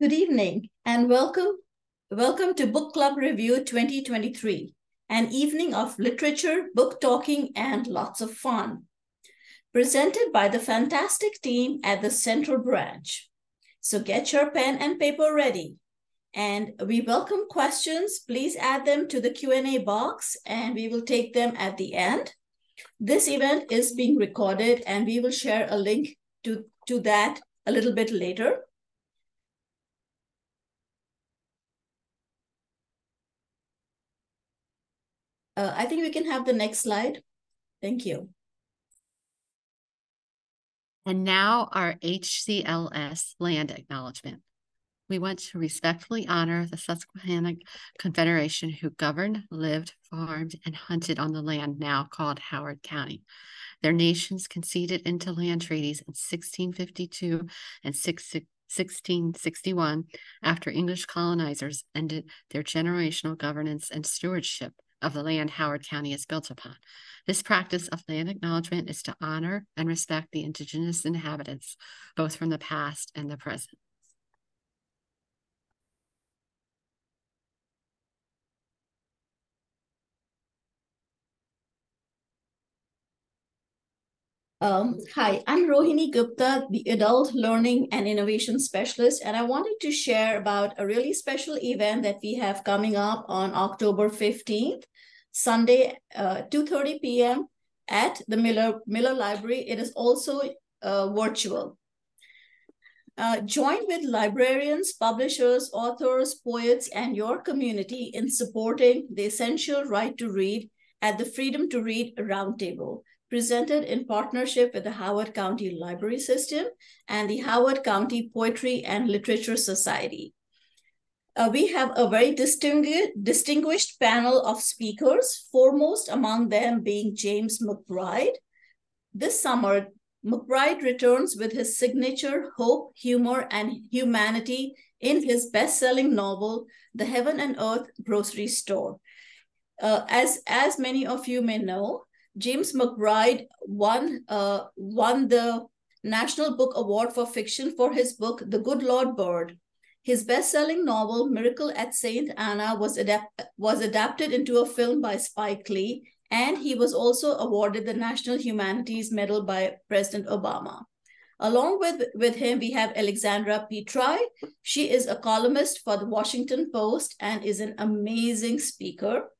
Good evening and welcome. Welcome to Book Club Revue 2023, an evening of literature, book talking, and lots of fun. Presented by the fantastic team at the Central Branch. So get your pen and paper ready. And we welcome questions. Please add them to the Q&A box and we will take them at the end. This event is being recorded and we will share a link to, to that a little bit later. Uh, I think we can have the next slide. Thank you. And now our HCLS land acknowledgement. We want to respectfully honor the Susquehanna Confederation who governed, lived, farmed, and hunted on the land now called Howard County. Their nations conceded into land treaties in 1652 and 1661 after English colonizers ended their generational governance and stewardship of the land Howard County is built upon. This practice of land acknowledgement is to honor and respect the indigenous inhabitants, both from the past and the present. Um, hi, I'm Rohini Gupta, the Adult Learning and Innovation Specialist, and I wanted to share about a really special event that we have coming up on October 15th, Sunday, uh, 2.30 p.m. at the Miller, Miller Library. It is also uh, virtual. Uh, join with librarians, publishers, authors, poets, and your community in supporting the essential right to read at the Freedom to Read Roundtable presented in partnership with the Howard County Library System and the Howard County Poetry and Literature Society. Uh, we have a very distinguished, distinguished panel of speakers, foremost among them being James McBride. This summer, McBride returns with his signature hope, humor, and humanity in his best-selling novel, The Heaven and Earth Grocery Store. Uh, as, as many of you may know, James McBride won, uh, won the National Book Award for Fiction for his book, The Good Lord Bird. His best-selling novel, Miracle at St. Anna, was, adapt was adapted into a film by Spike Lee, and he was also awarded the National Humanities Medal by President Obama. Along with, with him, we have Alexandra Petri. She is a columnist for the Washington Post and is an amazing speaker.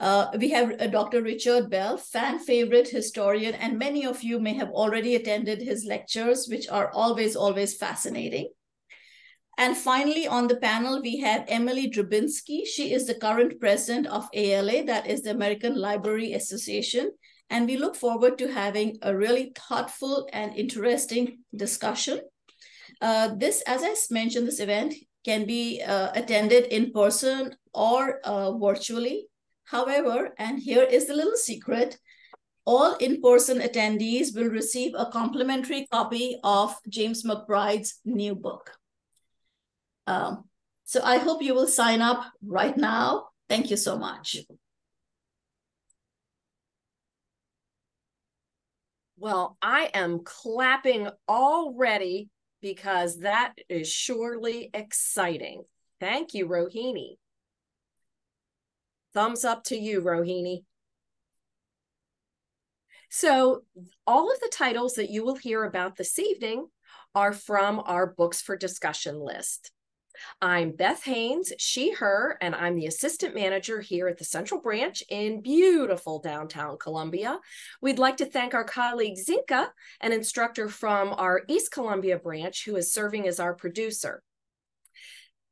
Uh, we have uh, Dr. Richard Bell, fan favorite historian, and many of you may have already attended his lectures, which are always, always fascinating. And finally, on the panel, we have Emily Drabinski. She is the current president of ALA, that is the American Library Association. And we look forward to having a really thoughtful and interesting discussion. Uh, this, as I mentioned, this event can be uh, attended in person or uh, virtually. However, and here is the little secret, all in-person attendees will receive a complimentary copy of James McBride's new book. Um, so I hope you will sign up right now. Thank you so much. Well, I am clapping already because that is surely exciting. Thank you, Rohini. Thumbs up to you, Rohini. So, all of the titles that you will hear about this evening are from our books for discussion list. I'm Beth Haynes, she, her, and I'm the assistant manager here at the Central Branch in beautiful downtown Columbia. We'd like to thank our colleague Zinka, an instructor from our East Columbia branch, who is serving as our producer.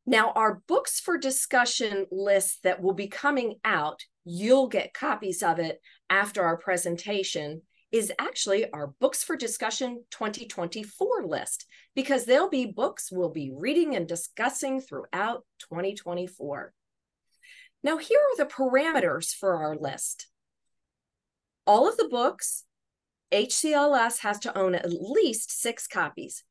Now, our books for discussion list that will be coming out, you'll get copies of it after our presentation, is actually our Books for Discussion 2024 list, because there'll be books we'll be reading and discussing throughout 2024. Now, here are the parameters for our list. All of the books, HCLS has to own at least six copies.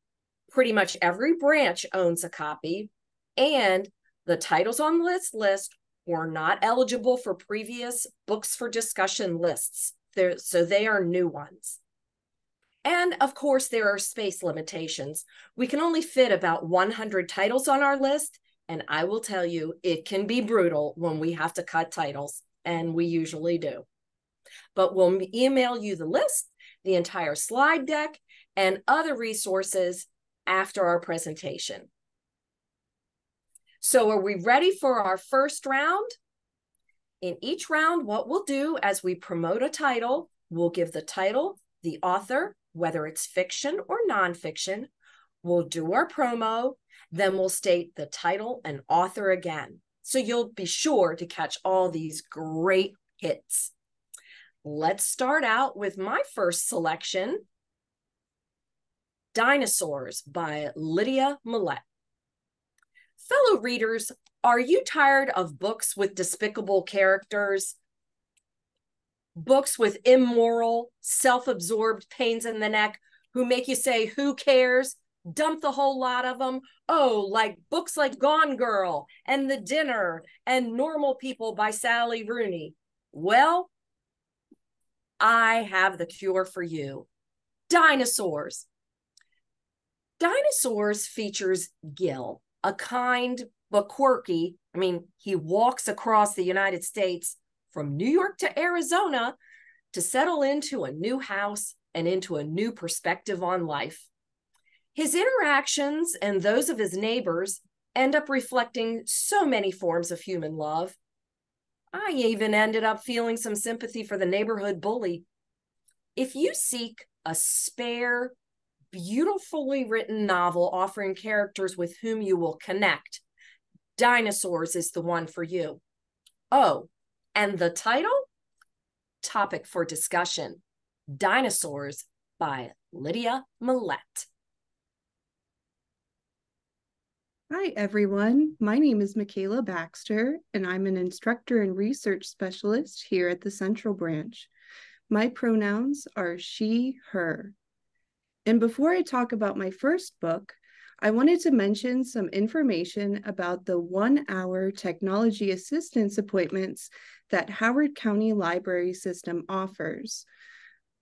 Pretty much every branch owns a copy, and the titles on this list were not eligible for previous books for discussion lists. They're, so they are new ones. And of course, there are space limitations. We can only fit about 100 titles on our list. And I will tell you, it can be brutal when we have to cut titles, and we usually do. But we'll email you the list, the entire slide deck, and other resources after our presentation. So are we ready for our first round? In each round, what we'll do as we promote a title, we'll give the title, the author, whether it's fiction or nonfiction. We'll do our promo, then we'll state the title and author again. So you'll be sure to catch all these great hits. Let's start out with my first selection Dinosaurs by Lydia Millet. Fellow readers, are you tired of books with despicable characters? Books with immoral, self absorbed pains in the neck who make you say, Who cares? Dump the whole lot of them. Oh, like books like Gone Girl and The Dinner and Normal People by Sally Rooney. Well, I have the cure for you dinosaurs Dinosaurs features Gil, a kind but quirky, I mean, he walks across the United States from New York to Arizona to settle into a new house and into a new perspective on life. His interactions and those of his neighbors end up reflecting so many forms of human love. I even ended up feeling some sympathy for the neighborhood bully. If you seek a spare, beautifully written novel offering characters with whom you will connect. Dinosaurs is the one for you. Oh, and the title? Topic for discussion Dinosaurs by Lydia Millet. Hi, everyone. My name is Michaela Baxter, and I'm an instructor and research specialist here at the Central Branch. My pronouns are she, her. And before I talk about my first book, I wanted to mention some information about the one hour technology assistance appointments that Howard County Library System offers.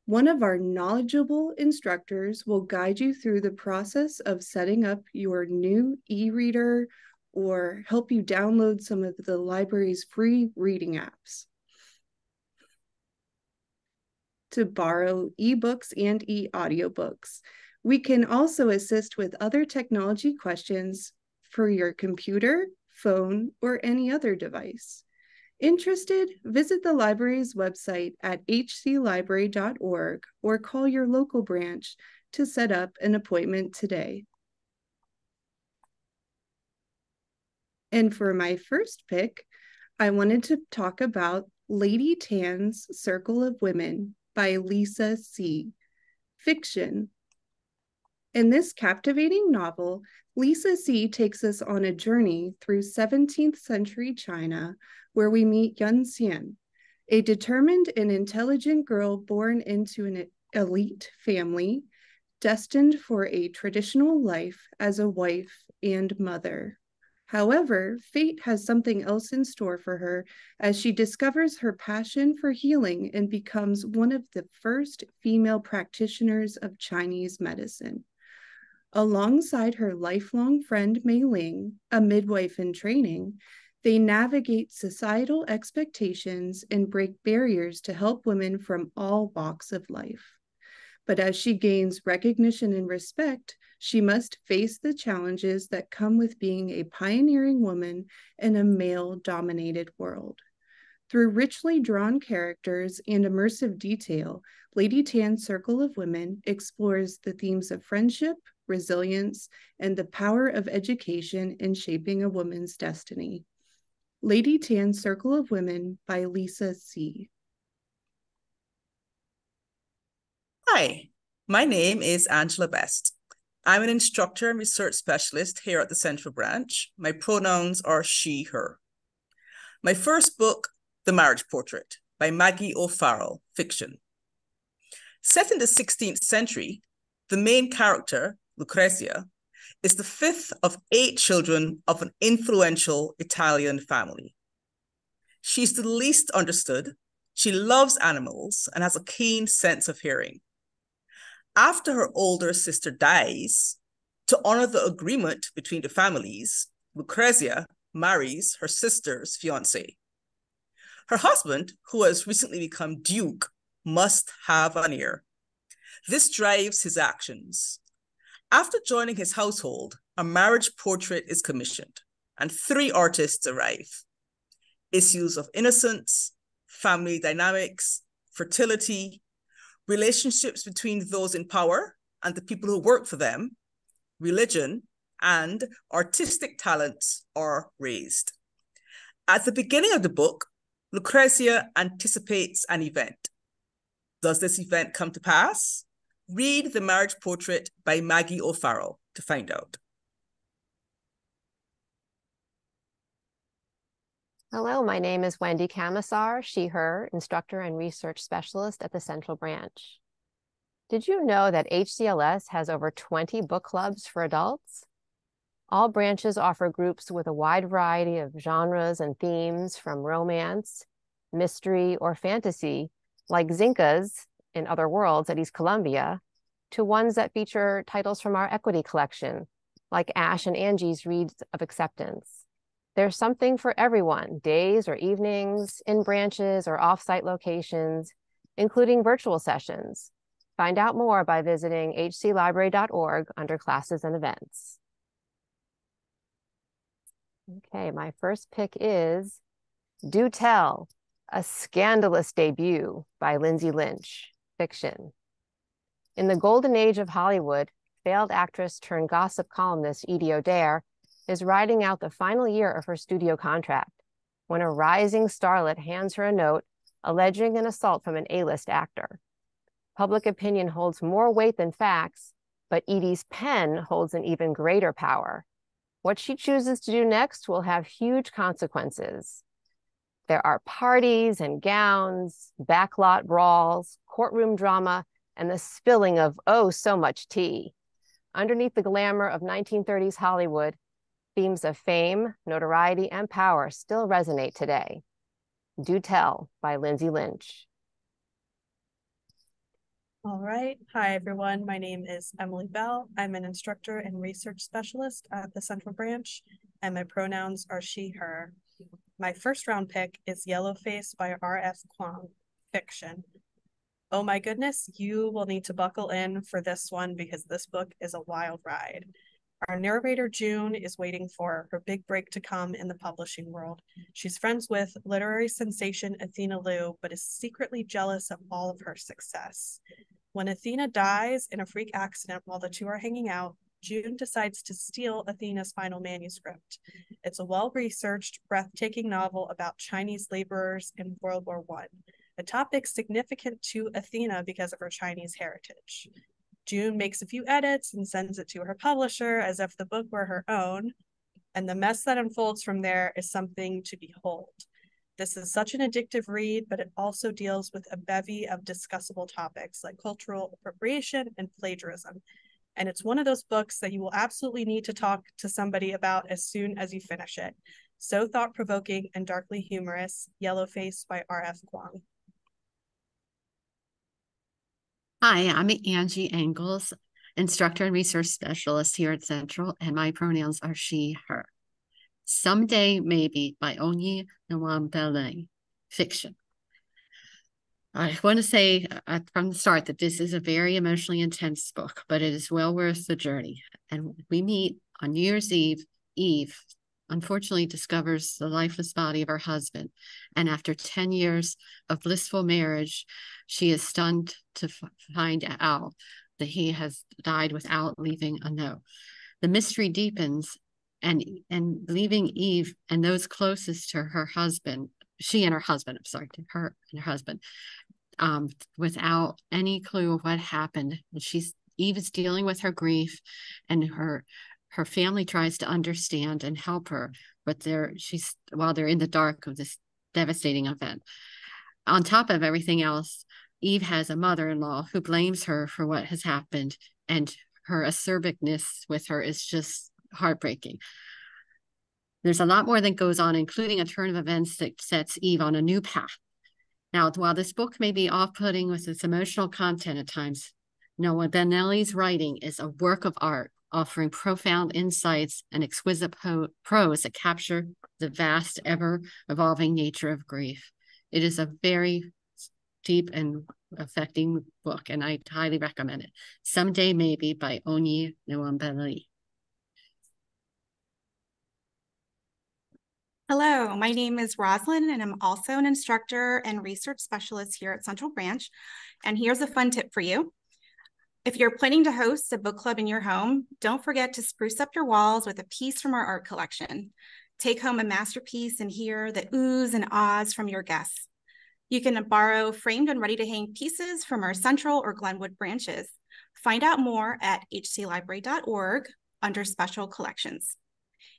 One of our knowledgeable instructors will guide you through the process of setting up your new e reader or help you download some of the library's free reading apps. To borrow ebooks and e audiobooks. We can also assist with other technology questions for your computer, phone, or any other device. Interested? Visit the library's website at hclibrary.org or call your local branch to set up an appointment today. And for my first pick, I wanted to talk about Lady Tan's Circle of Women by Lisa See. Fiction. In this captivating novel, Lisa See takes us on a journey through 17th century China, where we meet Yun Xian, a determined and intelligent girl born into an elite family, destined for a traditional life as a wife and mother. However, fate has something else in store for her as she discovers her passion for healing and becomes one of the first female practitioners of Chinese medicine. Alongside her lifelong friend Mei Ling, a midwife in training, they navigate societal expectations and break barriers to help women from all walks of life. But as she gains recognition and respect, she must face the challenges that come with being a pioneering woman in a male dominated world. Through richly drawn characters and immersive detail, Lady Tan's Circle of Women explores the themes of friendship, resilience, and the power of education in shaping a woman's destiny. Lady Tan's Circle of Women by Lisa See. Hi, my name is Angela Best. I'm an instructor and research specialist here at the Central Branch. My pronouns are she, her. My first book, The Marriage Portrait by Maggie O'Farrell, fiction. Set in the 16th century, the main character, Lucrezia, is the fifth of eight children of an influential Italian family. She's the least understood, she loves animals, and has a keen sense of hearing. After her older sister dies, to honor the agreement between the families, Lucrezia marries her sister's fiance. Her husband, who has recently become Duke, must have an heir. This drives his actions. After joining his household, a marriage portrait is commissioned, and three artists arrive. Issues of innocence, family dynamics, fertility, relationships between those in power and the people who work for them, religion, and artistic talents are raised. At the beginning of the book, Lucrezia anticipates an event. Does this event come to pass? Read The Marriage Portrait by Maggie O'Farrell to find out. Hello, my name is Wendy Camisar, she, her, instructor and research specialist at the Central Branch. Did you know that HCLS has over 20 book clubs for adults? All branches offer groups with a wide variety of genres and themes from romance, mystery, or fantasy, like Zinka's in Other Worlds at East Columbia, to ones that feature titles from our equity collection, like Ash and Angie's Reads of Acceptance. There's something for everyone, days or evenings, in branches or offsite locations, including virtual sessions. Find out more by visiting hclibrary.org under classes and events. Okay, my first pick is Do Tell, a scandalous debut by Lindsay Lynch, fiction. In the golden age of Hollywood, failed actress turned gossip columnist Edie O'Dare is riding out the final year of her studio contract when a rising starlet hands her a note alleging an assault from an A-list actor. Public opinion holds more weight than facts, but Edie's pen holds an even greater power. What she chooses to do next will have huge consequences. There are parties and gowns, backlot brawls, courtroom drama, and the spilling of oh so much tea. Underneath the glamour of 1930s Hollywood, themes of fame, notoriety, and power still resonate today. Do Tell by Lindsay Lynch. All right. Hi, everyone. My name is Emily Bell. I'm an instructor and research specialist at the Central Branch, and my pronouns are she, her. My first round pick is Yellowface by R.F. Kuang, fiction. Oh my goodness, you will need to buckle in for this one because this book is a wild ride. Our narrator, June, is waiting for her big break to come in the publishing world. She's friends with literary sensation Athena Liu, but is secretly jealous of all of her success. When Athena dies in a freak accident while the two are hanging out, June decides to steal Athena's final manuscript. It's a well-researched, breathtaking novel about Chinese laborers in World War I, a topic significant to Athena because of her Chinese heritage. June makes a few edits and sends it to her publisher as if the book were her own, and the mess that unfolds from there is something to behold. This is such an addictive read, but it also deals with a bevy of discussable topics like cultural appropriation and plagiarism. And it's one of those books that you will absolutely need to talk to somebody about as soon as you finish it. So thought provoking and darkly humorous, Yellowface by R.F. Kuang. Hi, I'm Angie Engels, instructor and research specialist here at Central, and my pronouns are she, her. Someday Maybe by Onyi Nwabineli, fiction. I want to say uh, from the start that this is a very emotionally intense book, but it is well worth the journey. And we meet on New Year's Eve. Eve unfortunately discovers the lifeless body of her husband. And after 10 years of blissful marriage, she is stunned to find out that he has died without leaving a note. The mystery deepens and and leaving Eve and those closest to her husband, she and her husband, I'm sorry, her and her husband, um, without any clue of what happened. She's Eve is dealing with her grief, and her her family tries to understand and help her, but they're she's while they're in the dark of this devastating event. On top of everything else, Eve has a mother-in-law who blames her for what has happened, and her acerbicness with her is just heartbreaking. There's a lot more that goes on, including a turn of events that sets Eve on a new path. Now, while this book may be off putting with its emotional content at times, Nwabineli's writing is a work of art, offering profound insights and exquisite po- prose that capture the vast, ever evolving nature of grief. It is a very deep and affecting book, and I highly recommend it. Someday Maybe by Onyi Nwabineli. Hello, my name is Roslyn, and I'm also an instructor and research specialist here at Central Branch. And here's a fun tip for you. If you're planning to host a book club in your home, don't forget to spruce up your walls with a piece from our art collection. Take home a masterpiece and hear the oohs and ahs from your guests. You can borrow framed and ready to hang pieces from our Central or Glenwood branches. Find out more at hclibrary.org under special collections.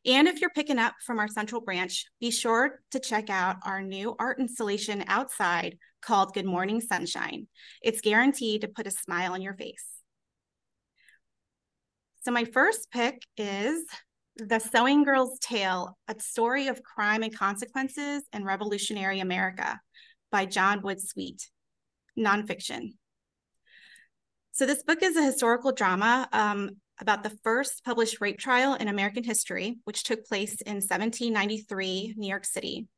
And if you're picking up from our central branch, be sure to check out our new art installation outside called Good Morning Sunshine. It's guaranteed to put a smile on your face. So my first pick is The Sewing Girl's Tale, a story of crime and consequences in revolutionary America by John Wood Sweet, nonfiction. So this book is a historical drama um, about the first published rape trial in American history, which took place in 1793, New York City.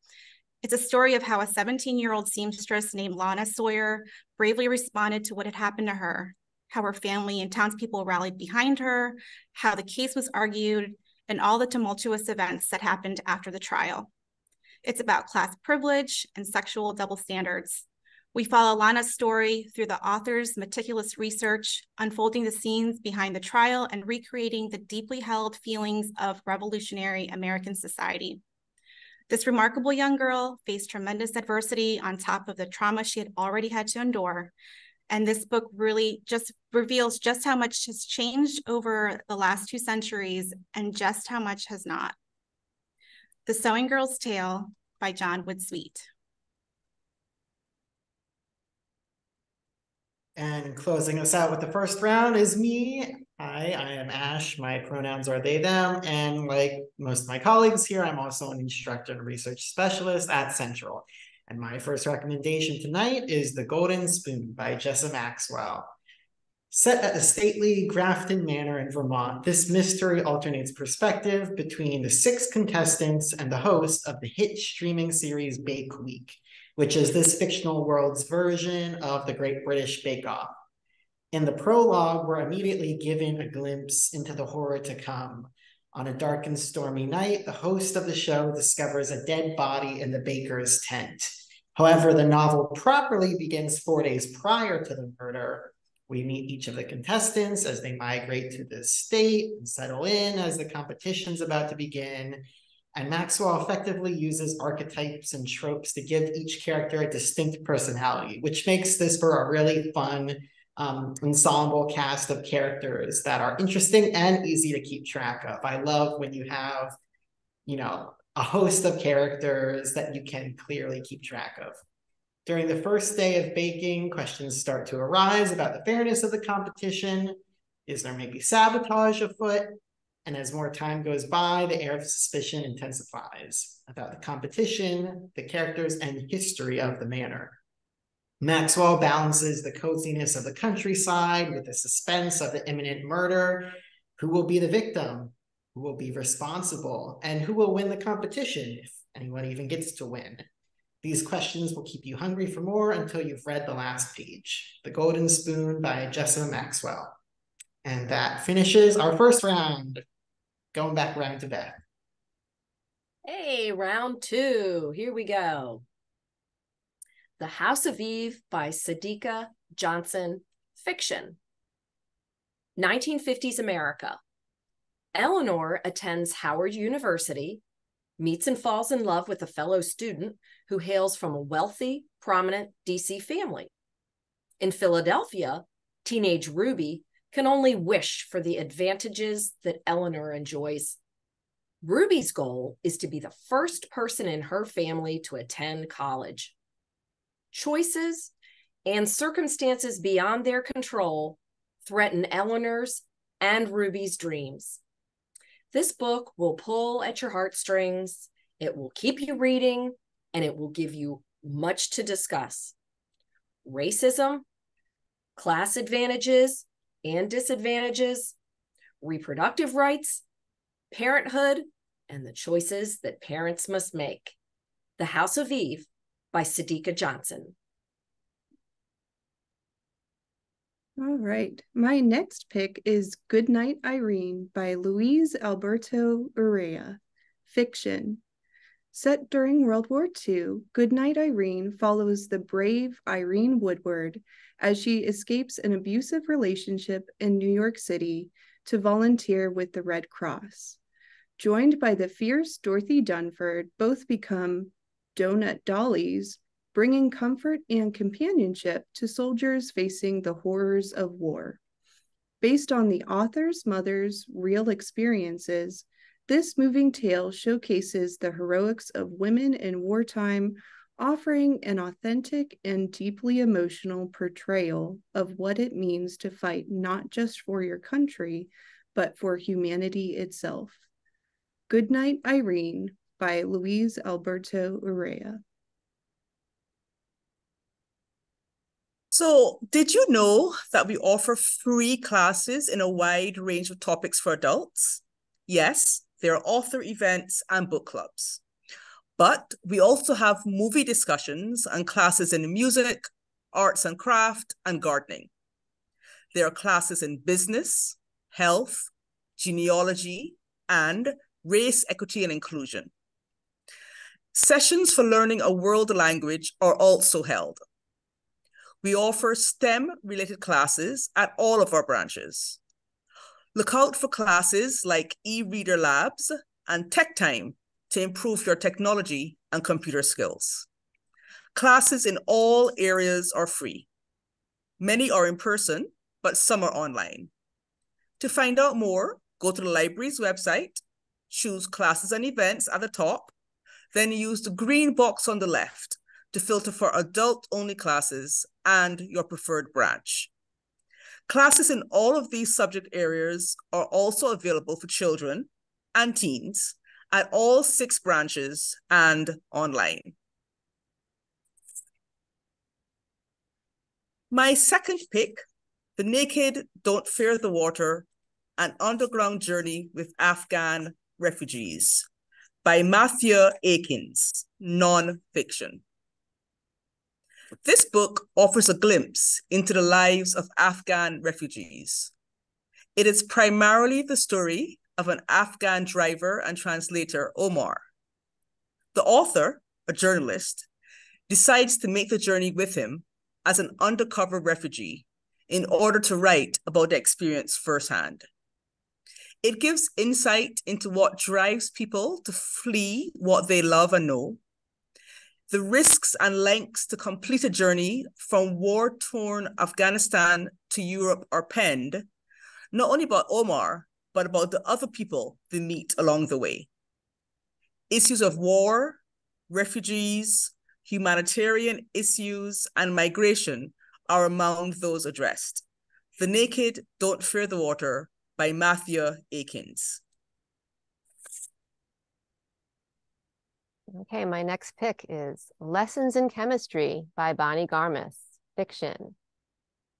It's a story of how a 17 year old seamstress named Lanah Sawyer bravely responded to what had happened to her, how her family and townspeople rallied behind her, how the case was argued, and all the tumultuous events that happened after the trial. It's about class privilege and sexual double standards, we follow Lanah's story through the author's meticulous research, unfolding the scenes behind the trial and recreating the deeply held feelings of revolutionary American society. This remarkable young girl faced tremendous adversity on top of the trauma she had already had to endure. And this book really just reveals just how much has changed over the last two centuries and just how much has not. The Sewing Girl's Tale by John Wood Sweet. And closing us out with the first round is me. Hi, I am Ash. My pronouns are they, them. And like most of my colleagues here, I'm also an instructor and research specialist at Central. And my first recommendation tonight is The Golden Spoon by Jessa Maxwell. Set at the stately Grafton Manor in Vermont, this mystery alternates perspective between the six contestants and the host of the hit streaming series Bake Week which is this fictional world's version of the Great British Bake Off. In the prologue, we're immediately given a glimpse into the horror to come. On a dark and stormy night, the host of the show discovers a dead body in the baker's tent. However, the novel properly begins four days prior to the murder. We meet each of the contestants as they migrate to the state and settle in as the competition's about to begin. And Maxwell effectively uses archetypes and tropes to give each character a distinct personality, which makes this for a really fun um, ensemble cast of characters that are interesting and easy to keep track of. I love when you have, you know, a host of characters that you can clearly keep track of. During the first day of baking, questions start to arise about the fairness of the competition. Is there maybe sabotage afoot? And as more time goes by, the air of suspicion intensifies about the competition, the characters, and history of the manor. Maxwell balances the coziness of the countryside with the suspense of the imminent murder. Who will be the victim? Who will be responsible? And who will win the competition, if anyone even gets to win? These questions will keep you hungry for more until you've read the last page The Golden Spoon by Jessica Maxwell. And that finishes our first round going back around to Beth. Hey, round two. Here we go. The House of Eve by Sadeqa Johnson, fiction. 1950s America. Eleanor attends Howard University, meets and falls in love with a fellow student who hails from a wealthy, prominent DC family. In Philadelphia, teenage Ruby can only wish for the advantages that Eleanor enjoys. Ruby's goal is to be the first person in her family to attend college. Choices and circumstances beyond their control threaten Eleanor's and Ruby's dreams. This book will pull at your heartstrings, it will keep you reading, and it will give you much to discuss. Racism, class advantages, and disadvantages, reproductive rights, parenthood, and the choices that parents must make. The House of Eve by Sadeqa Johnson. All right. My next pick is Goodnight Irene by Luis Alberto Urrea, fiction. Set during World War II, Goodnight Irene follows the brave Irene Woodward as she escapes an abusive relationship in New York City to volunteer with the Red Cross. Joined by the fierce Dorothy Dunford, both become donut dollies bringing comfort and companionship to soldiers facing the horrors of war. Based on the author's mother's real experiences, this moving tale showcases the heroics of women in wartime, offering an authentic and deeply emotional portrayal of what it means to fight not just for your country, but for humanity itself. Goodnight, Irene by Luis Alberto Urrea. So, did you know that we offer free classes in a wide range of topics for adults? Yes, there are author events and book clubs. But we also have movie discussions and classes in music, arts and craft, and gardening. There are classes in business, health, genealogy, and race, equity, and inclusion. Sessions for learning a world language are also held. We offer STEM related classes at all of our branches. Look out for classes like e-reader labs and tech time to improve your technology and computer skills. Classes in all areas are free. Many are in person, but some are online. To find out more, go to the library's website, choose classes and events at the top, then use the green box on the left to filter for adult-only classes and your preferred branch. Classes in all of these subject areas are also available for children and teens at all six branches and online. My second pick, The Naked Don't Fear the Water, An Underground Journey with Afghan Refugees by Matthieu Aikins, non-fiction. This book offers a glimpse into the lives of Afghan refugees. It is primarily the story of an Afghan driver and translator, Omar. The author, a journalist, decides to make the journey with him as an undercover refugee in order to write about the experience firsthand. It gives insight into what drives people to flee what they love and know, the risks and lengths to complete a journey from war torn Afghanistan to Europe are penned, not only about Omar, but about the other people they meet along the way. Issues of war, refugees, humanitarian issues, and migration are among those addressed. The Naked Don't Fear the Water by Matthieu Aikins. Okay, my next pick is Lessons in Chemistry by Bonnie Garmus, fiction.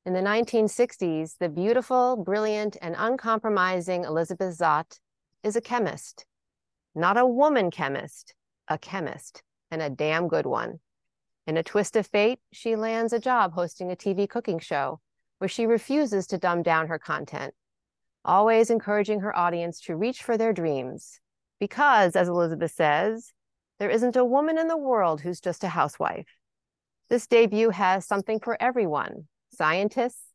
In the 1960s, the beautiful, brilliant, and uncompromising Elizabeth Zott is a chemist. Not a woman chemist, a chemist, and a damn good one. In a twist of fate, she lands a job hosting a TV cooking show where she refuses to dumb down her content, always encouraging her audience to reach for their dreams. Because, as Elizabeth says, there isn't a woman in the world who's just a housewife. This debut has something for everyone scientists,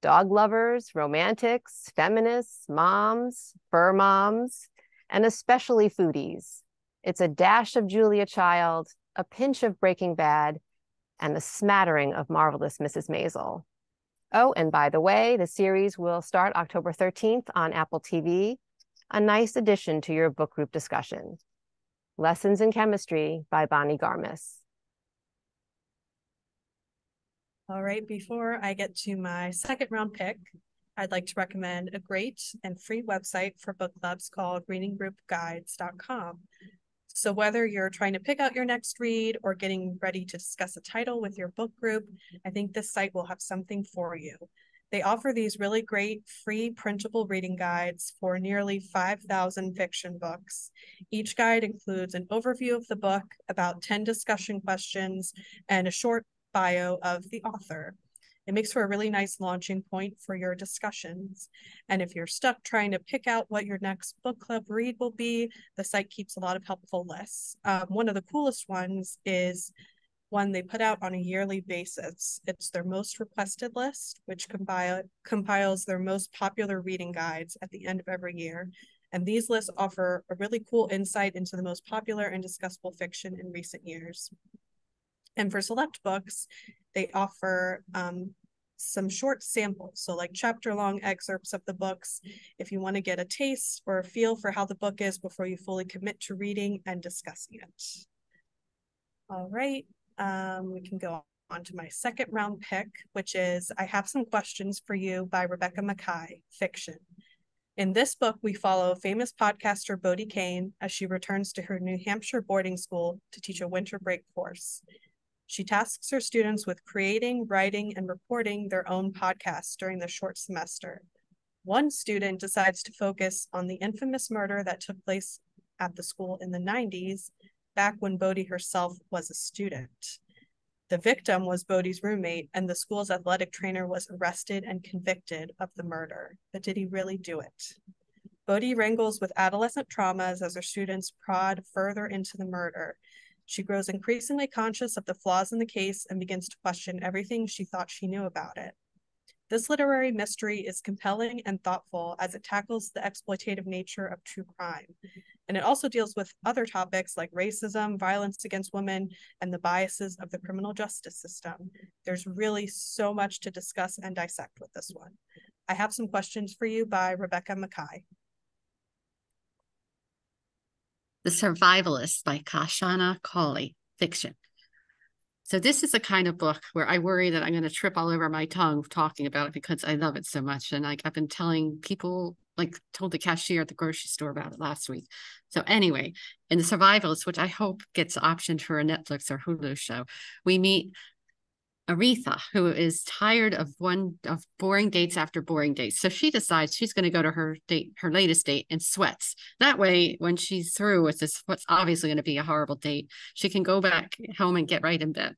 dog lovers, romantics, feminists, moms, fur moms, and especially foodies. It's a dash of Julia Child, a pinch of Breaking Bad, and a smattering of Marvelous Mrs. Maisel. Oh, and by the way, the series will start October 13th on Apple TV, a nice addition to your book group discussion. Lessons in Chemistry by Bonnie Garmus. All right, before I get to my second round pick, I'd like to recommend a great and free website for book clubs called readinggroupguides.com. So whether you're trying to pick out your next read or getting ready to discuss a title with your book group, I think this site will have something for you. They offer these really great free printable reading guides for nearly 5,000 fiction books. Each guide includes an overview of the book, about 10 discussion questions, and a short bio of the author. It makes for a really nice launching point for your discussions. And if you're stuck trying to pick out what your next book club read will be, the site keeps a lot of helpful lists. Um, one of the coolest ones is one they put out on a yearly basis. It's their most requested list, which compile, compiles their most popular reading guides at the end of every year. And these lists offer a really cool insight into the most popular and discussable fiction in recent years. And for select books, they offer um, some short samples, so like chapter long excerpts of the books, if you want to get a taste or a feel for how the book is before you fully commit to reading and discussing it. All right, um, we can go on to my second round pick, which is I Have Some Questions for You by Rebecca Makkai, fiction. In this book, we follow famous podcaster Bodie Kane as she returns to her New Hampshire boarding school to teach a winter break course. She tasks her students with creating, writing, and reporting their own podcasts during the short semester. One student decides to focus on the infamous murder that took place at the school in the 90s, back when Bodie herself was a student. The victim was Bodie's roommate, and the school's athletic trainer was arrested and convicted of the murder. But did he really do it? Bodie wrangles with adolescent traumas as her students prod further into the murder. She grows increasingly conscious of the flaws in the case and begins to question everything she thought she knew about it. This literary mystery is compelling and thoughtful as it tackles the exploitative nature of true crime. And it also deals with other topics like racism, violence against women, and the biases of the criminal justice system. There's really so much to discuss and dissect with this one. I have some questions for you by Rebecca Makkai. The Survivalist by Kashana Cauley, fiction. So this is the kind of book where I worry that I'm going to trip all over my tongue talking about it because I love it so much. And like I've been telling people, like told the cashier at the grocery store about it last week. So anyway, in the Survivalist, which I hope gets optioned for a Netflix or Hulu show, we meet Aretha, who is tired of one of boring dates after boring dates. So she decides she's going to go to her date, her latest date and sweats. That way, when she's through with this, what's obviously going to be a horrible date, she can go back home and get right in bed.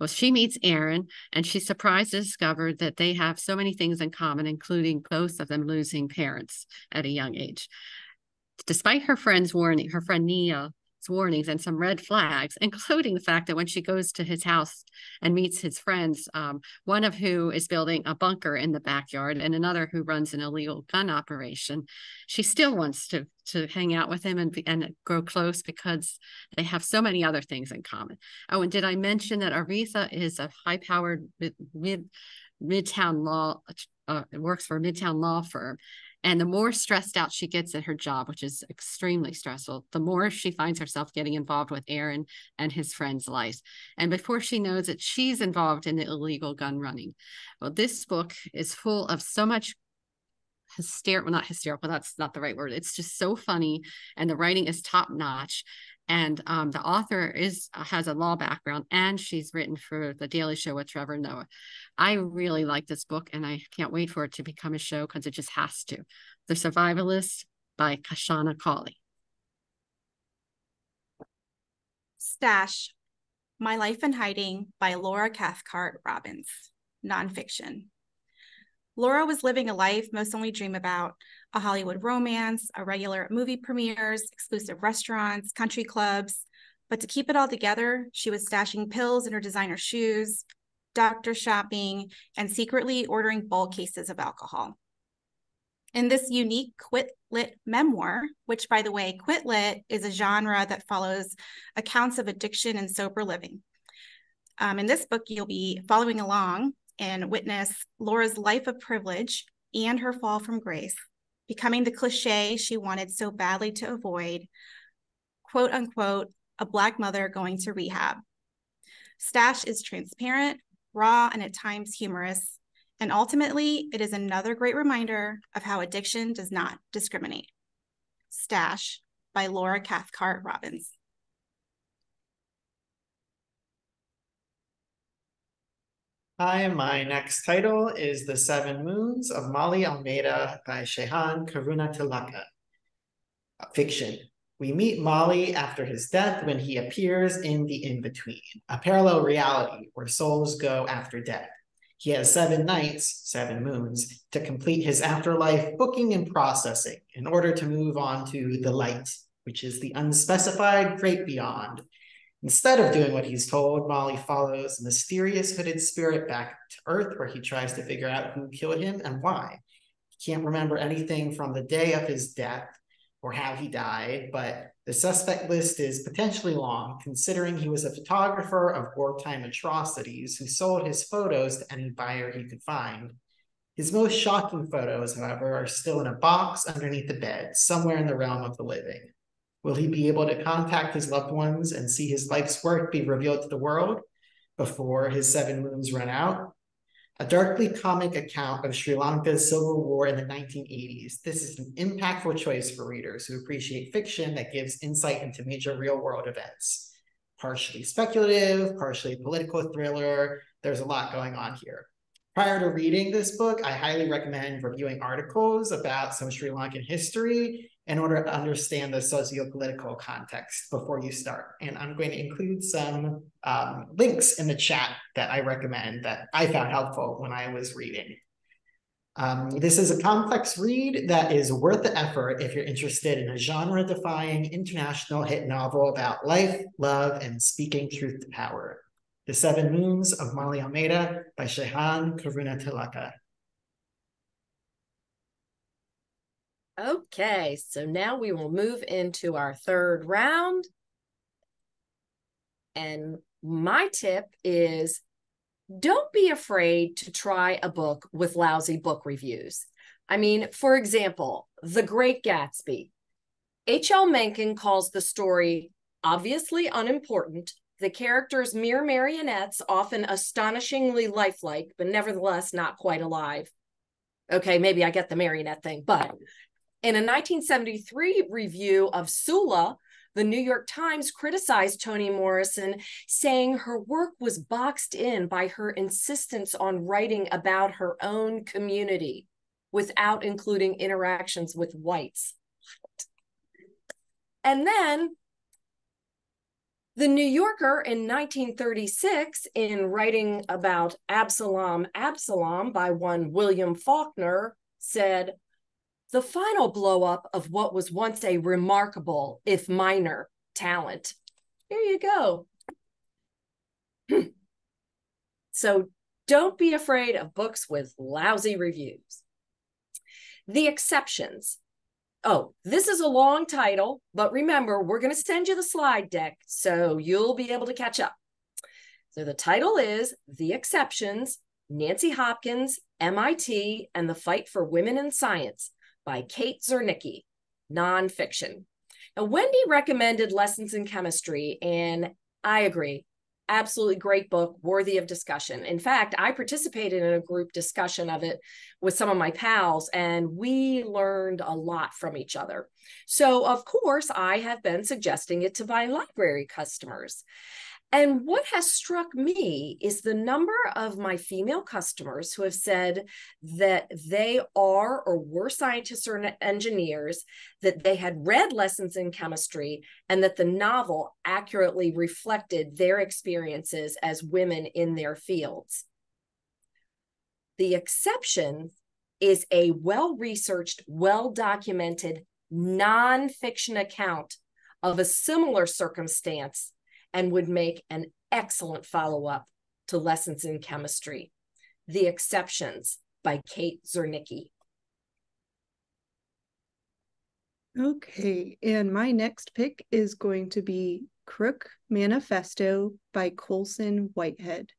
Well, she meets Aaron and she's surprised to discover that they have so many things in common, including both of them losing parents at a young age. Despite her friend's warning, her friend Nia warnings and some red flags, including the fact that when she goes to his house and meets his friends, um, one of who is building a bunker in the backyard and another who runs an illegal gun operation, she still wants to to hang out with him and and grow close because they have so many other things in common. Oh, and did I mention that Aretha is a high powered mid midtown law uh, works for a midtown law firm and the more stressed out she gets at her job, which is extremely stressful, the more she finds herself getting involved with Aaron and his friends' lives. And before she knows it, she's involved in the illegal gun running. Well, this book is full of so much hysterical, well, not hysterical, that's not the right word. It's just so funny. And the writing is top notch and um, the author is uh, has a law background and she's written for the daily show with trevor noah. I really like this book and i can't wait for it to become a show because it just has to. The survivalist by kashana cauley. Stash my life in hiding by laura cathcart robbins nonfiction. Laura was living a life most only dream about a Hollywood romance, a regular movie premieres, exclusive restaurants, country clubs. But to keep it all together, she was stashing pills in her designer shoes, doctor shopping, and secretly ordering bulk cases of alcohol. In this unique Quit Lit memoir, which by the way, Quit Lit is a genre that follows accounts of addiction and sober living. Um, in this book, you'll be following along and witness Laura's life of privilege and her fall from grace becoming the cliche she wanted so badly to avoid, quote unquote, a Black mother going to rehab. Stash is transparent, raw, and at times humorous. And ultimately, it is another great reminder of how addiction does not discriminate. Stash by Laura Cathcart Robbins. Hi, my next title is The Seven Moons of Maali Almeida by Shehan Karunatilaka. Fiction. We meet Maali after his death when he appears in The In-Between, a parallel reality where souls go after death. He has seven nights, seven moons, to complete his afterlife booking and processing in order to move on to the light, which is the unspecified great beyond. Instead of doing what he's told, Maali follows a mysterious hooded spirit back to Earth where he tries to figure out who killed him and why. He can't remember anything from the day of his death or how he died, but the suspect list is potentially long, considering he was a photographer of wartime atrocities who sold his photos to any buyer he could find. His most shocking photos, however, are still in a box underneath the bed, somewhere in the realm of the living. Will he be able to contact his loved ones and see his life's work be revealed to the world before his seven moons run out? A darkly comic account of Sri Lanka's civil war in the 1980s. This is an impactful choice for readers who appreciate fiction that gives insight into major real world events. Partially speculative, partially political thriller. There's a lot going on here. Prior to reading this book, I highly recommend reviewing articles about some Sri Lankan history in order to understand the socio-political context before you start. And I'm going to include some um, links in the chat that I recommend that I found helpful when I was reading. Um, this is a complex read that is worth the effort if you're interested in a genre-defying international hit novel about life, love, and speaking truth to power. The Seven Moons of Maali Almeida by Shehan Karuna Karunatilaka. Okay, so now we will move into our third round. And my tip is don't be afraid to try a book with lousy book reviews. I mean, for example, The Great Gatsby. H.L. Mencken calls the story obviously unimportant, the characters mere marionettes, often astonishingly lifelike, but nevertheless not quite alive. Okay, maybe I get the marionette thing, but in a 1973 review of Sula, the New York Times criticized Toni Morrison, saying her work was boxed in by her insistence on writing about her own community without including interactions with whites. And then the New Yorker in 1936, in writing about Absalom, Absalom by one William Faulkner, said, the final blowup of what was once a remarkable, if minor, talent. Here you go. so don't be afraid of books with lousy reviews. The exceptions. Oh, this is a long title, but remember, we're going to send you the slide deck so you'll be able to catch up. So the title is The Exceptions Nancy Hopkins, MIT, and the Fight for Women in Science by Kate Zernike, nonfiction. Now, Wendy recommended Lessons in Chemistry, and I agree. Absolutely great book, worthy of discussion. In fact, I participated in a group discussion of it with some of my pals, and we learned a lot from each other. So, of course, I have been suggesting it to my library customers. And what has struck me is the number of my female customers who have said that they are or were scientists or engineers, that they had read lessons in chemistry, and that the novel accurately reflected their experiences as women in their fields. The exception is a well researched, well documented nonfiction account of a similar circumstance and would make an excellent follow up to Lessons in Chemistry. The Exceptions by Kate Zernike. Okay, and my next pick is going to be Crook Manifesto by Colson Whitehead.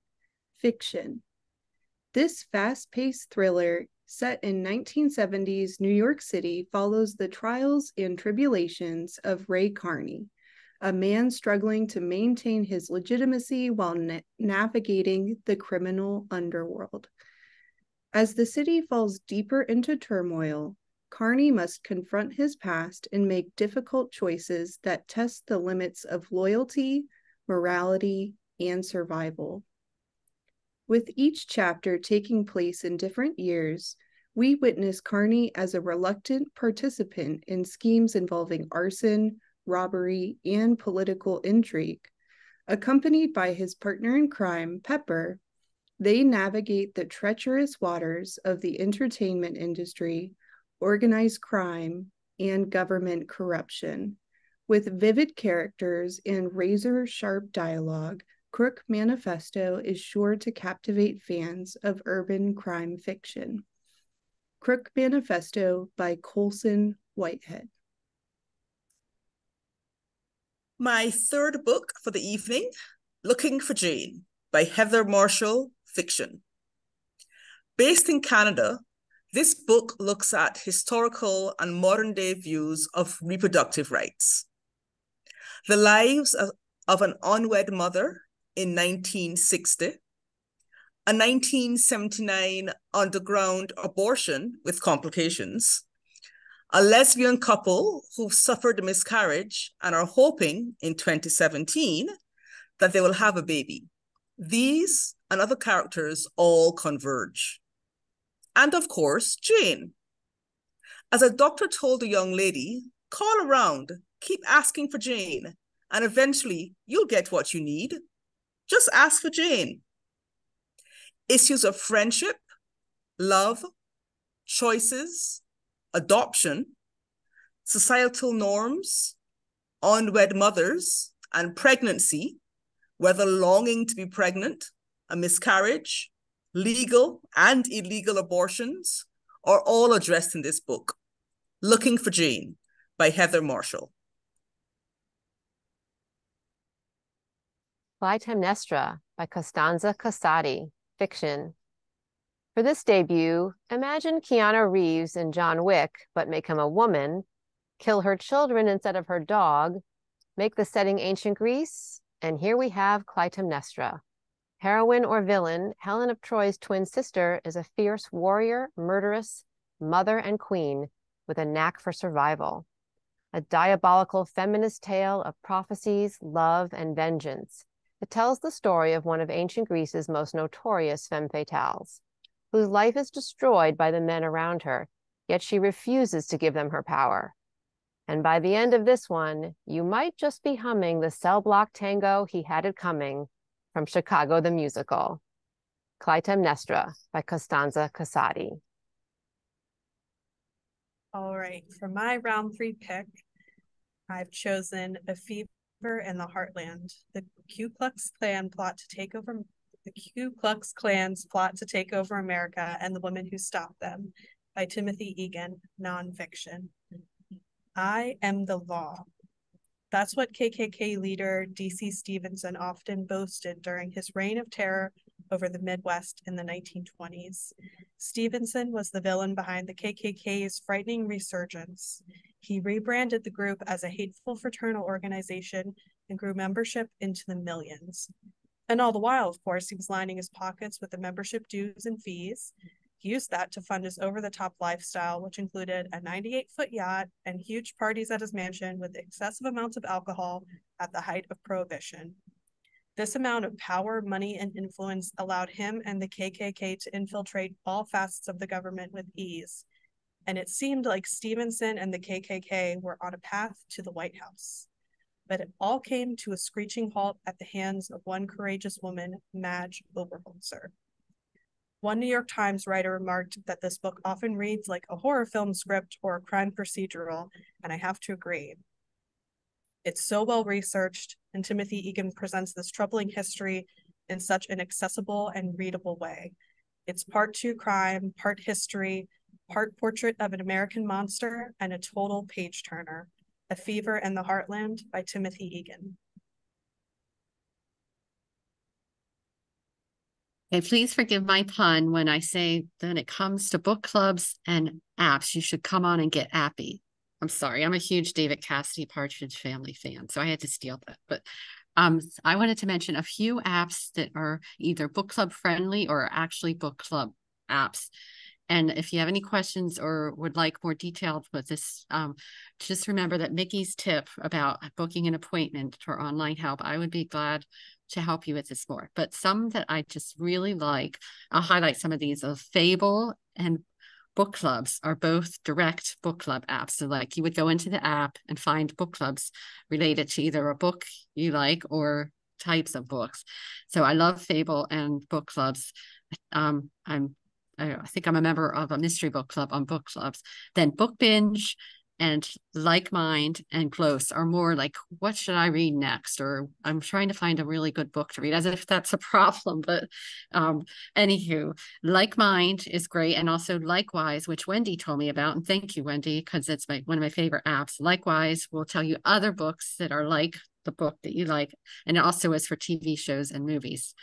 Fiction. This fast paced thriller set in 1970s New York City follows the trials and tribulations of Ray Carney, a man struggling to maintain his legitimacy while na- navigating the criminal underworld. As the city falls deeper into turmoil, Carney must confront his past and make difficult choices that test the limits of loyalty, morality, and survival. With each chapter taking place in different years, we witness Carney as a reluctant participant in schemes involving arson, robbery, and political intrigue. Accompanied by his partner in crime, Pepper, they navigate the treacherous waters of the entertainment industry, organized crime, and government corruption. With vivid characters and razor sharp dialogue, Crook Manifesto is sure to captivate fans of urban crime fiction. Crook Manifesto by Colson Whitehead. My third book for the evening, Looking for Jane by Heather Marshall, fiction. Based in Canada, this book looks at historical and modern day views of reproductive rights. The lives of, of an unwed mother in 1960 a 1979 underground abortion with complications, a lesbian couple who suffered a miscarriage and are hoping in 2017 that they will have a baby. These and other characters all converge. And of course, Jane. As a doctor told a young lady, call around, keep asking for Jane, and eventually you'll get what you need. Just ask for Jane issues of friendship, love, choices, adoption, societal norms, unwed mothers, and pregnancy, whether longing to be pregnant, a miscarriage, legal and illegal abortions, are all addressed in this book. Looking for Jane by Heather Marshall. Clytemnestra by Costanza Casati fiction. For this debut, imagine Keanu Reeves and John Wick, but make him a woman, kill her children instead of her dog, make the setting ancient Greece, and here we have Clytemnestra. Heroine or villain, Helen of Troy's twin sister is a fierce warrior, murderess, mother, and queen with a knack for survival. A diabolical feminist tale of prophecies, love, and vengeance it tells the story of one of ancient Greece's most notorious femme fatales, whose life is destroyed by the men around her, yet she refuses to give them her power. And by the end of this one, you might just be humming the cell block tango he had it coming from Chicago the Musical. Clytemnestra by Costanza Casati. All right, for my round three pick, I've chosen A Fever in the Heartland. The Ku Klux Klan plot to take over the Ku Klux Klan's plot to take over America and the women who stopped them by Timothy Egan, nonfiction. I am the law. That's what KKK leader DC Stephenson often boasted during his reign of terror over the Midwest in the 1920s. Stephenson was the villain behind the KKK's frightening resurgence. He rebranded the group as a hateful fraternal organization and grew membership into the millions. And all the while, of course, he was lining his pockets with the membership dues and fees. He used that to fund his over the top lifestyle, which included a 98 foot yacht and huge parties at his mansion with excessive amounts of alcohol at the height of Prohibition. This amount of power, money, and influence allowed him and the KKK to infiltrate all facets of the government with ease, and it seemed like Stephenson and the KKK were on a path to the White House. But it all came to a screeching halt at the hands of one courageous woman, Madge Oberholtzer. One New York Times writer remarked that this book often reads like a horror film script or a crime procedural, and I have to agree. It's so well researched, and Timothy Egan presents this troubling history in such an accessible and readable way. It's part two crime, part history, part portrait of an American monster, and a total page turner. A Fever in the Heartland by Timothy Egan. Okay, please forgive my pun when I say when it comes to book clubs and apps, you should come on and get appy. I'm sorry, I'm a huge David Cassidy Partridge Family fan, so I had to steal that. But um, I wanted to mention a few apps that are either book club friendly or actually book club apps. And if you have any questions or would like more details with this, um, just remember that Mickey's tip about booking an appointment for online help, I would be glad to help you with this more. But some that I just really like, I'll highlight some of these of Fable and book clubs are both direct book club apps. So, like, you would go into the app and find book clubs related to either a book you like or types of books. So, I love Fable and book clubs. Um, I'm I think I'm a member of a mystery book club on book clubs. Then Book Binge and like mind and close are more like what should i read next or i'm trying to find a really good book to read as if that's a problem but um anywho like mind is great and also likewise which wendy told me about and thank you wendy because it's my one of my favorite apps likewise will tell you other books that are like the book that you like and it also is for tv shows and movies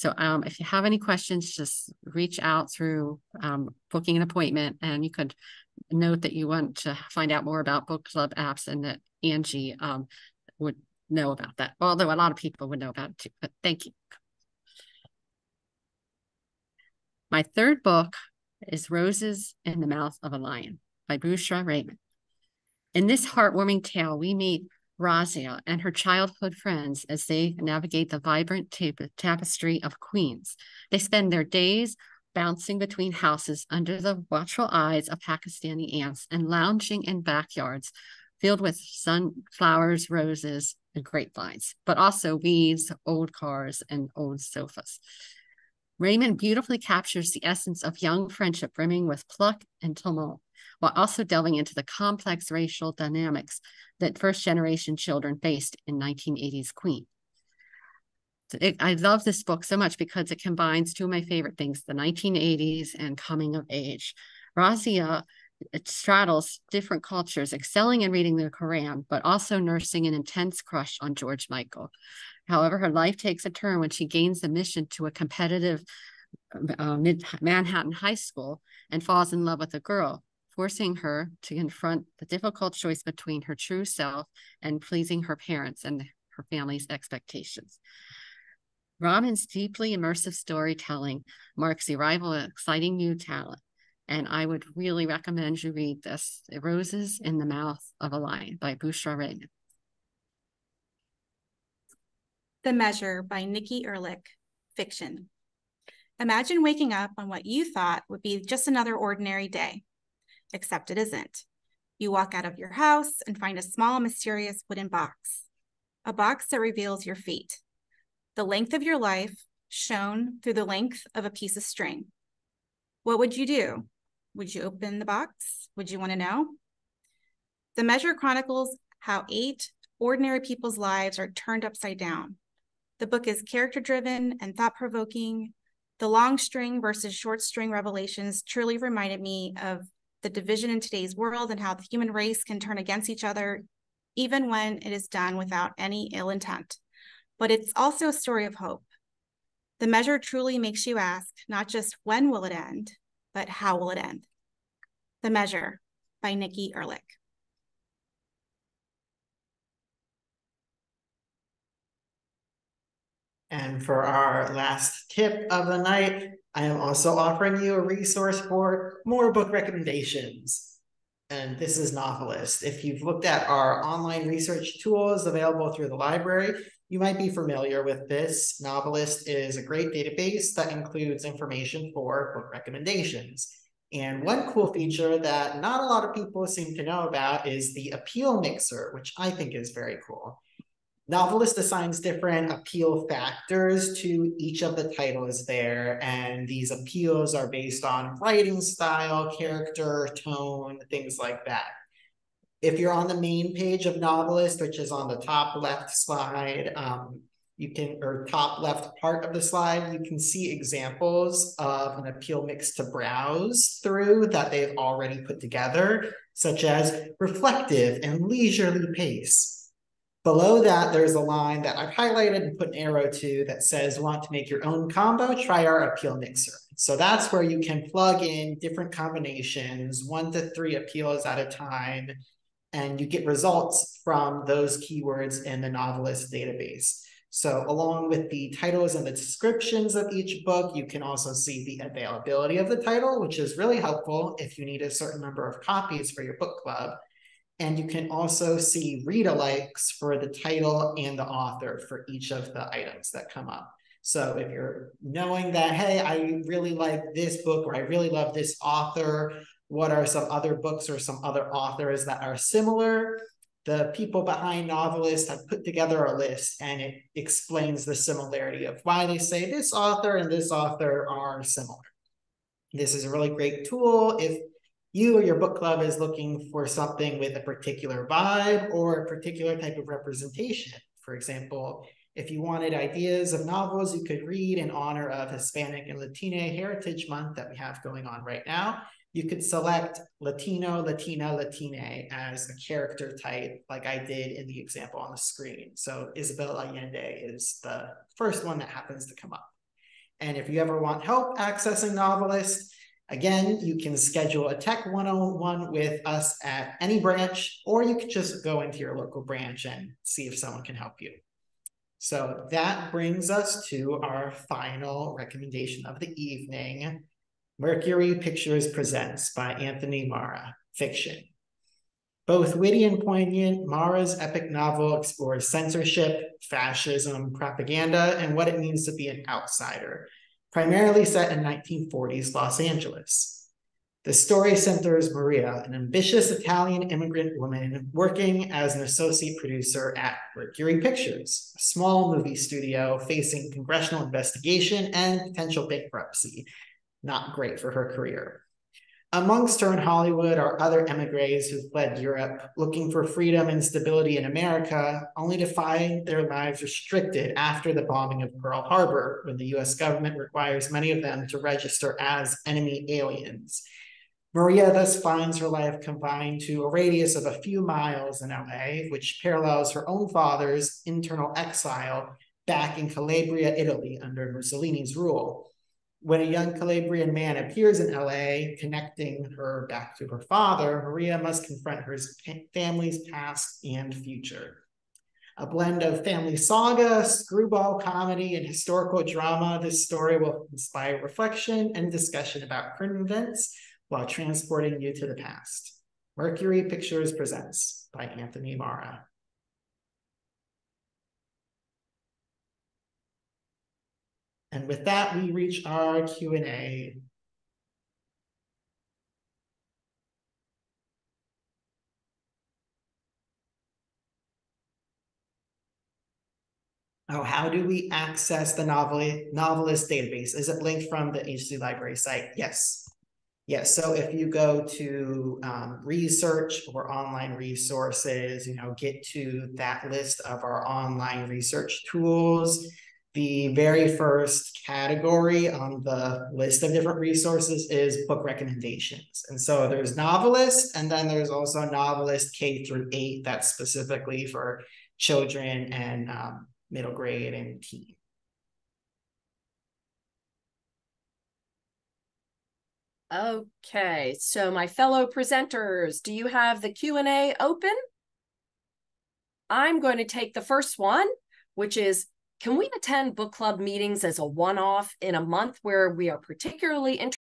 so um, if you have any questions just reach out through um, booking an appointment and you could note that you want to find out more about book club apps and that Angie um, would know about that. Although a lot of people would know about it too, but thank you. My third book is Roses in the Mouth of a Lion by Bushra Rehman. In this heartwarming tale, we meet Razia and her childhood friends as they navigate the vibrant tap tapestry of Queens. They spend their days bouncing between houses under the watchful eyes of Pakistani aunts and lounging in backyards filled with sunflowers, roses, and grapevines, but also weeds, old cars, and old sofas. Rehman beautifully captures the essence of young friendship brimming with pluck and tumult, while also delving into the complex racial dynamics that first generation children faced in 1980s Queen it, I love this book so much because it combines two of my favorite things, the 1980s and coming of age. Razia it straddles different cultures, excelling in reading the Quran, but also nursing an intense crush on George Michael. However, her life takes a turn when she gains admission to a competitive uh, Manhattan high school and falls in love with a girl, forcing her to confront the difficult choice between her true self and pleasing her parents and her family's expectations. Rehman's deeply immersive storytelling marks the arrival of exciting new talent, and I would really recommend you read this Roses in the Mouth of a Lion by Bushra Rehman. The Measure by Nikki Erlick, fiction. Imagine waking up on what you thought would be just another ordinary day, except it isn't. You walk out of your house and find a small, mysterious wooden box, a box that reveals your fate the length of your life shown through the length of a piece of string. What would you do? Would you open the box? Would you want to know? The measure chronicles how eight ordinary people's lives are turned upside down. The book is character driven and thought provoking. The long string versus short string revelations truly reminded me of the division in today's world and how the human race can turn against each other, even when it is done without any ill intent but it's also a story of hope. The measure truly makes you ask not just when will it end, but how will it end? The Measure by Nikki Erlick. And for our last tip of the night, I am also offering you a resource for more book recommendations. And this is Novelist. If you've looked at our online research tools available through the library, you might be familiar with this. Novelist is a great database that includes information for book recommendations. And one cool feature that not a lot of people seem to know about is the appeal mixer, which I think is very cool. Novelist assigns different appeal factors to each of the titles there, and these appeals are based on writing style, character, tone, things like that. If you're on the main page of Novelist, which is on the top left slide, um, you can, or top left part of the slide, you can see examples of an appeal mix to browse through that they've already put together, such as reflective and leisurely pace. Below that, there's a line that I've highlighted and put an arrow to that says, want to make your own combo? Try our appeal mixer. So that's where you can plug in different combinations, one to three appeals at a time, and you get results from those keywords in the novelist database. So along with the titles and the descriptions of each book, you can also see the availability of the title, which is really helpful if you need a certain number of copies for your book club. And you can also see read alikes for the title and the author for each of the items that come up. So if you're knowing that, hey, I really like this book or I really love this author, what are some other books or some other authors that are similar? The people behind novelists have put together a list and it explains the similarity of why they say this author and this author are similar. This is a really great tool if you or your book club is looking for something with a particular vibe or a particular type of representation. For example, if you wanted ideas of novels you could read in honor of Hispanic and Latina Heritage Month that we have going on right now, you could select Latino, Latina, Latine as a character type, like I did in the example on the screen. So Isabel Allende is the first one that happens to come up. And if you ever want help accessing novelists, again, you can schedule a tech one-on-one with us at any branch, or you could just go into your local branch and see if someone can help you. So that brings us to our final recommendation of the evening, Mercury Pictures Presents by Anthony Marra, fiction. Both witty and poignant, Marra's epic novel explores censorship, fascism, propaganda, and what it means to be an outsider, primarily set in 1940s Los Angeles. The story centers Maria, an ambitious Italian immigrant woman working as an associate producer at Mercury Pictures, a small movie studio facing congressional investigation and potential bankruptcy. Not great for her career. Amongst her in Hollywood are other emigres who fled Europe, looking for freedom and stability in America, only to find their lives restricted after the bombing of Pearl Harbor, when the US government requires many of them to register as enemy aliens. Maria thus finds her life confined to a radius of a few miles in LA, which parallels her own father's internal exile back in Calabria, Italy, under Mussolini's rule. When a young Calabrian man appears in LA, connecting her back to her father, Maria must confront her family's past and future. A blend of family saga, screwball comedy, and historical drama, this story will inspire reflection and discussion about current events while transporting you to the past. Mercury Pictures Presents by Anthony Marra. And with that, we reach our Q&A. Oh, how do we access the novel, novelist database? Is it linked from the HC Library site? Yes. Yes, so if you go to um, research or online resources, you know, get to that list of our online research tools. The very first category on the list of different resources is book recommendations. And so there's novelist, and then there's also novelist K through eight that's specifically for children and um, middle grade and teen. Okay, so my fellow presenters, do you have the Q&A open? I'm going to take the first one, which is, can we attend book club meetings as a one-off in a month where we are particularly